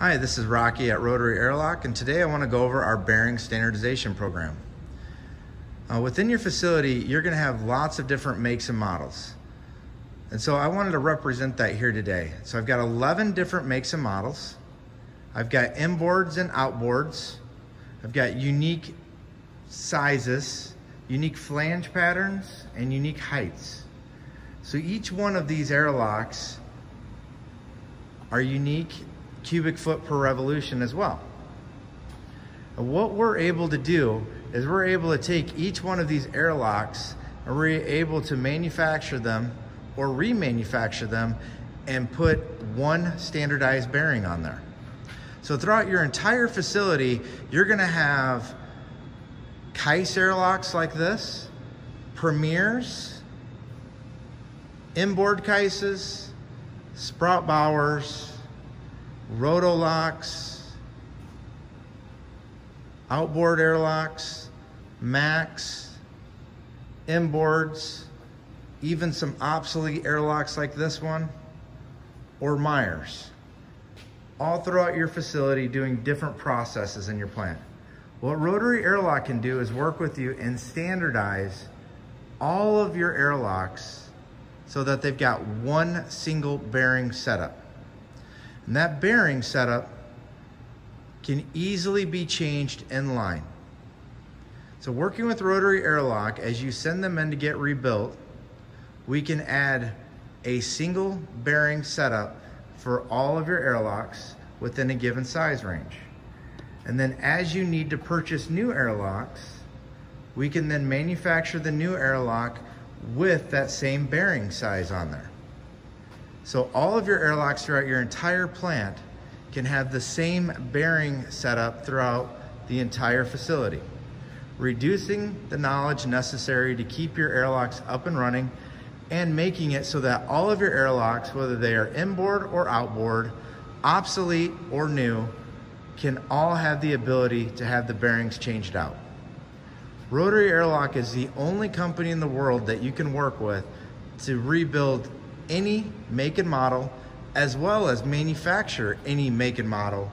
Hi, this is Rocky at Rotary Airlock, and today I want to go over our bearing standardization program. Uh, within your facility, you're going to have lots of different makes and models. And so I wanted to represent that here today. So I've got 11 different makes and models. I've got inboards and outboards. I've got unique sizes, unique flange patterns, and unique heights. So each one of these airlocks are unique cubic foot per revolution as well. And what we're able to do is we're able to take each one of these airlocks and we're able to manufacture them or remanufacture them and put one standardized bearing on there. So throughout your entire facility, you're gonna have Kice airlocks like this, Premiers, inboard Kices, Sprout Bauers, Rotoloks, outboard airlocks, Max, inboards, even some obsolete airlocks like this one, or Meyers. All throughout your facility doing different processes in your plant. What Rotary Airlock can do is work with you and standardize all of your airlocks so that they've got one single bearing setup. And that bearing setup can easily be changed in line. So working with rotary airlock, as you send them in to get rebuilt, we can add a single bearing setup for all of your airlocks within a given size range. And then as you need to purchase new airlocks, we can then manufacture the new airlock with that same bearing size on there. So all of your airlocks throughout your entire plant can have the same bearing setup throughout the entire facility, reducing the knowledge necessary to keep your airlocks up and running and making it so that all of your airlocks, whether they are inboard or outboard, obsolete or new, can all have the ability to have the bearings changed out. Rotary Airlock is the only company in the world that you can work with to rebuild any make and model, as well as manufacture any make and model,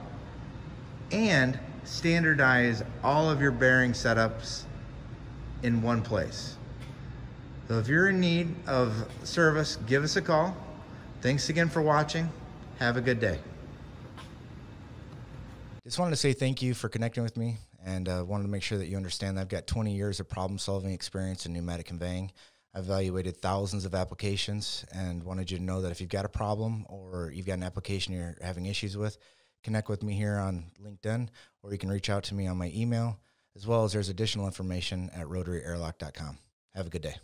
and standardize all of your bearing setups in one place. So if you're in need of service, give us a call. Thanks again for watching. Have a good day. Just wanted to say thank you for connecting with me and uh, wanted to make sure that you understand that I've got 20 years of problem solving experience in pneumatic conveying. Evaluated thousands of applications and wanted you to know that if you've got a problem or you've got an application you're having issues with, connect with me here on LinkedIn or you can reach out to me on my email, as well as there's additional information at rotaryairlock.com. Have a good day.